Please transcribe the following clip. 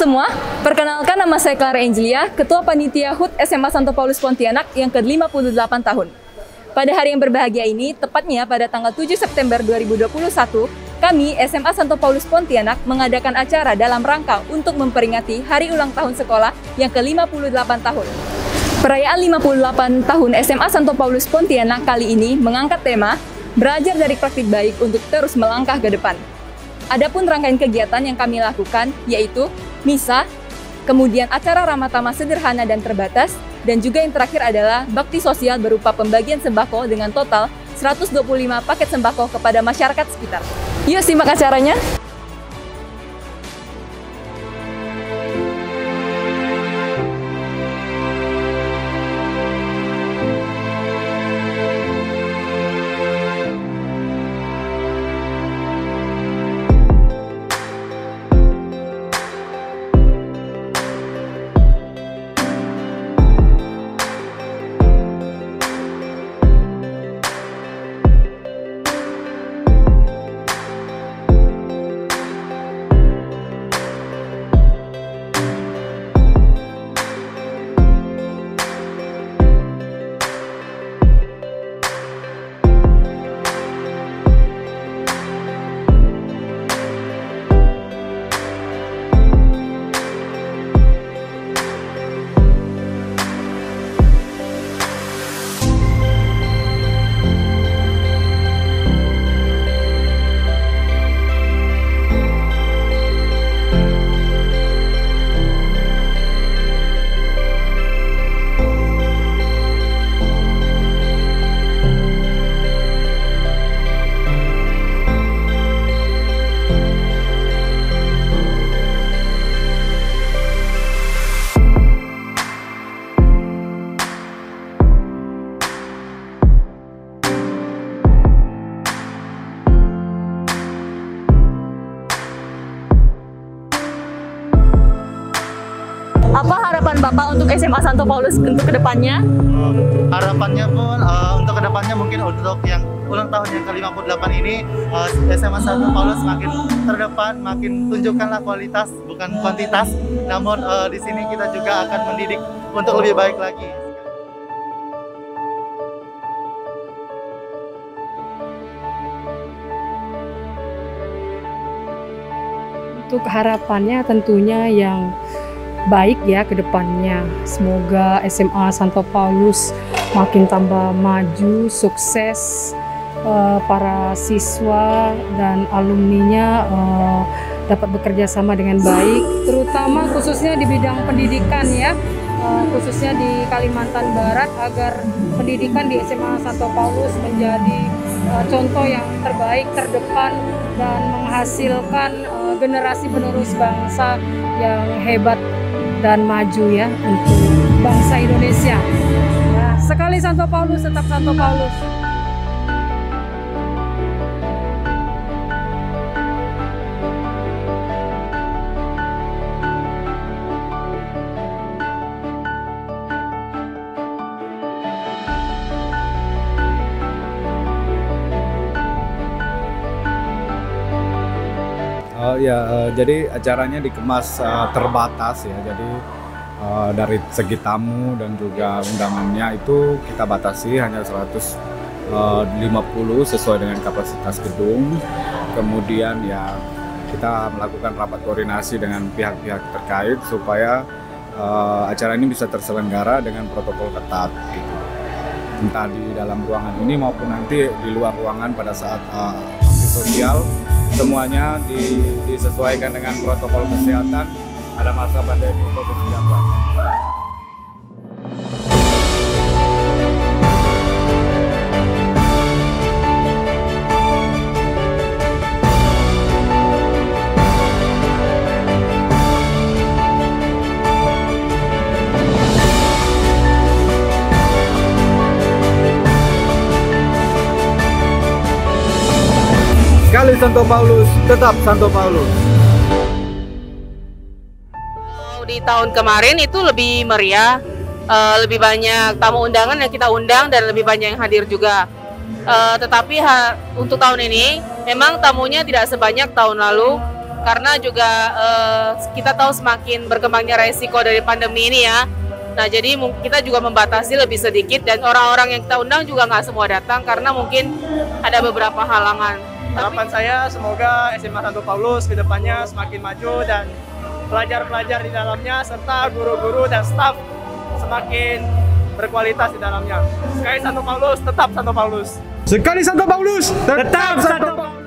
semua, perkenalkan nama saya Clara Angelia, Ketua Panitia HUT SMA Santo Paulus Pontianak yang ke-58 tahun. Pada hari yang berbahagia ini, tepatnya pada tanggal 7 September 2021, kami SMA Santo Paulus Pontianak mengadakan acara dalam rangka untuk memperingati hari ulang tahun sekolah yang ke-58 tahun. Perayaan 58 tahun SMA Santo Paulus Pontianak kali ini mengangkat tema Belajar dari praktik baik untuk terus melangkah ke depan. Adapun rangkaian kegiatan yang kami lakukan yaitu misa, kemudian acara ramatama sederhana dan terbatas, dan juga yang terakhir adalah bakti sosial berupa pembagian sembako dengan total 125 paket sembako kepada masyarakat sekitar. Yuk simak acaranya! Bapak untuk SMA Santo Paulus untuk ke depannya? Um, harapannya pun uh, untuk ke depannya mungkin untuk yang ulang tahun yang ke-58 ini uh, SMA Santo Paulus makin terdepan, makin tunjukkanlah kualitas bukan kuantitas. Namun uh, di sini kita juga akan mendidik untuk lebih baik lagi. Untuk harapannya tentunya yang baik ya ke depannya. Semoga SMA Santo Paulus makin tambah maju, sukses, eh, para siswa dan alumninya eh, dapat bekerja sama dengan baik, terutama khususnya di bidang pendidikan ya, eh, khususnya di Kalimantan Barat agar pendidikan di SMA Santo Paulus menjadi eh, contoh yang terbaik, terdepan dan menghasilkan eh, generasi penerus bangsa yang hebat dan maju ya untuk bangsa Indonesia. Ya, sekali Santo Paulus tetap Santo Paulus. Ya, eh, jadi acaranya dikemas eh, terbatas ya. Jadi eh, dari segi tamu dan juga undangannya itu kita batasi hanya 150 sesuai dengan kapasitas gedung. Kemudian ya kita melakukan rapat koordinasi dengan pihak-pihak terkait supaya eh, acara ini bisa terselenggara dengan protokol ketat gitu. Entah di dalam ruangan ini maupun nanti di luar ruangan pada saat bakti sosial semuanya di- disesuaikan dengan protokol kesehatan ada masa pandemi COVID-19. Sekali Santo Paulus, tetap Santo Paulus. Di tahun kemarin itu lebih meriah, eh, lebih banyak tamu undangan yang kita undang dan lebih banyak yang hadir juga. Eh, tetapi untuk tahun ini memang tamunya tidak sebanyak tahun lalu karena juga eh, kita tahu semakin berkembangnya resiko dari pandemi ini ya. Nah jadi kita juga membatasi lebih sedikit dan orang-orang yang kita undang juga nggak semua datang karena mungkin ada beberapa halangan. Harapan saya semoga SMA Santo Paulus ke depannya semakin maju dan pelajar-pelajar di dalamnya serta guru-guru dan staf semakin berkualitas di dalamnya. Sekali Santo Paulus, tetap Santo Paulus. Sekali Santo Paulus, tetap Santo Paulus.